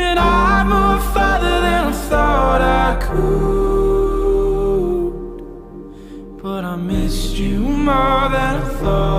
And I moved farther than I thought I could? But I missed you more than I thought.